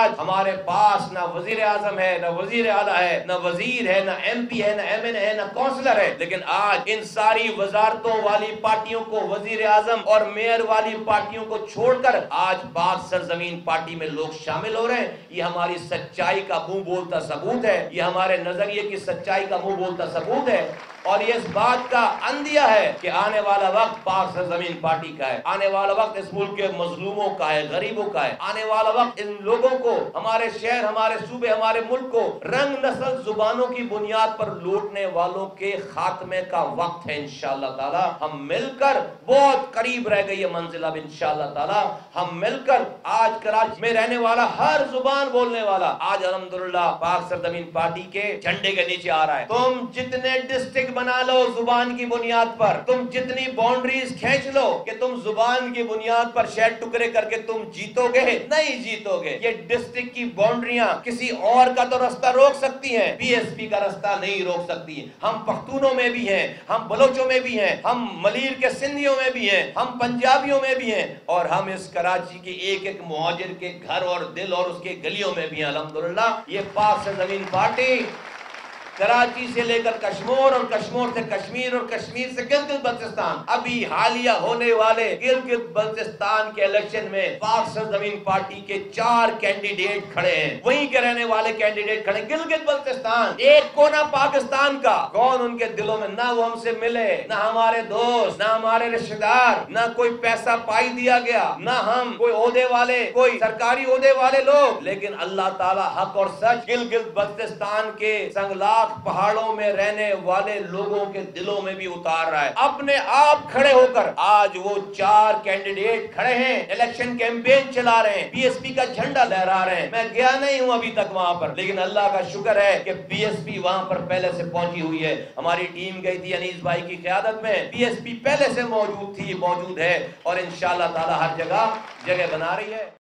आज हमारे पास ना वज़ीर आज़म है, ना वज़ीर आला है, ना वज़ीर है, ना एम पी है, ना एम एन है, ना काउंसलर है। लेकिन आज इन सारी वजारतों वाली पार्टियों को वज़ीर आज़म और मेयर वाली पार्टियों को छोड़कर आज पाक सरजमीन पार्टी में लोग शामिल हो रहे हैं। ये हमारी सच्चाई का मुँह बोलता सबूत है। ये हमारे नज़रिए की सच्चाई का मुँह बोलता सबूत है। और ये इस बात का अंदिया है कि आने वाला वक्त पाक सरजमीन पार्टी का है। आने वाला वक्त इस मुल्क के मजलूमों का है, गरीबों का है। आने वाला वक्त इन लोगों को, हमारे शहर, हमारे सूबे, हमारे मुल्क को रंग नस्ल जुबानों की बुनियाद पर लूटने वालों के खात्मे का वक्त है इंशाल्लाह ताला। हम मिलकर बहुत करीब रह गई है मंजिल अब इंशाल्लाह ताला। हम मिलकर आज कराची में रहने वाला, हर ज़ुबान बोलने वाला, आज अलहमदुल्ला पाक सरजमीन पार्टी के झंडे के नीचे आ रहा है। तुम जितने डिस्ट्रिक्ट बना लो ज़ुबान की बुनियाद पर। तुम जितनी बाउंड्रीज खींच लो कि तुम ज़ुबान की बुनियाद पर शेड टुकड़े करके तुम जीतोगे। नहीं जीतोगे। ये डिस्ट्रिक्ट की बाउंड्रियाँ किसी और का तो रास्ता रोक सकती हैं। बीएसपी का रास्ता नहीं रोक सकती हम पख्तूनों में भी हैं, हम बलोचों में भी हैं, हम मलिर के सिंधियों में भी हैं, हम पंजाबियों में भी हैं और हम इस कराची के एक एक मुहाजिर के घर और दिल और उसके गलियों में भी हैं। अल्हम्दुलिल्लाह ये पाक से ज़मीन पार्टी कराची से लेकर कश्मीर और कश्मीर से कश्मीर और कश्मीर से गिलगित बल्तिस्तान। अभी हालिया होने वाले गिलगित बल्तिस्तान के इलेक्शन में पाक सरजमीन पार्टी के चार कैंडिडेट खड़े हैं। वहीं के रहने वाले कैंडिडेट खड़े गिलगित बल्तिस्तान, एक कोना पाकिस्तान का। कौन उनके दिलों में? ना वो हमसे मिले, ना हमारे दोस्त, ना हमारे रिश्तेदार, न कोई पैसा पाई दिया गया, न हम कोई ओहदे वाले, कोई सरकारी ओहदे वाले लोग। लेकिन अल्लाह ताला हक और सच गिलगित बल्तिस्तान के संगलाख पहाड़ों में रहने वाले लोगों के दिलों में भी उतार रहा है। अपने आप खड़े होकर, आज वो चार कैंडिडेट खड़े हैं, इलेक्शन कैंपेन चला रहे हैं बीएसपी का झंडा लहरा रहे हैं। मैं गया नहीं हूँ अभी तक वहाँ पर, लेकिन अल्लाह का शुक्र है कि बीएसपी वहाँ पर पहले से पहुँची हुई है। हमारी टीम गई थी अनीस भाई की क्यादत में। बीएसपी पहले से मौजूद थी, मौजूद है, और इन ताला हर जगह जगह बना रही है।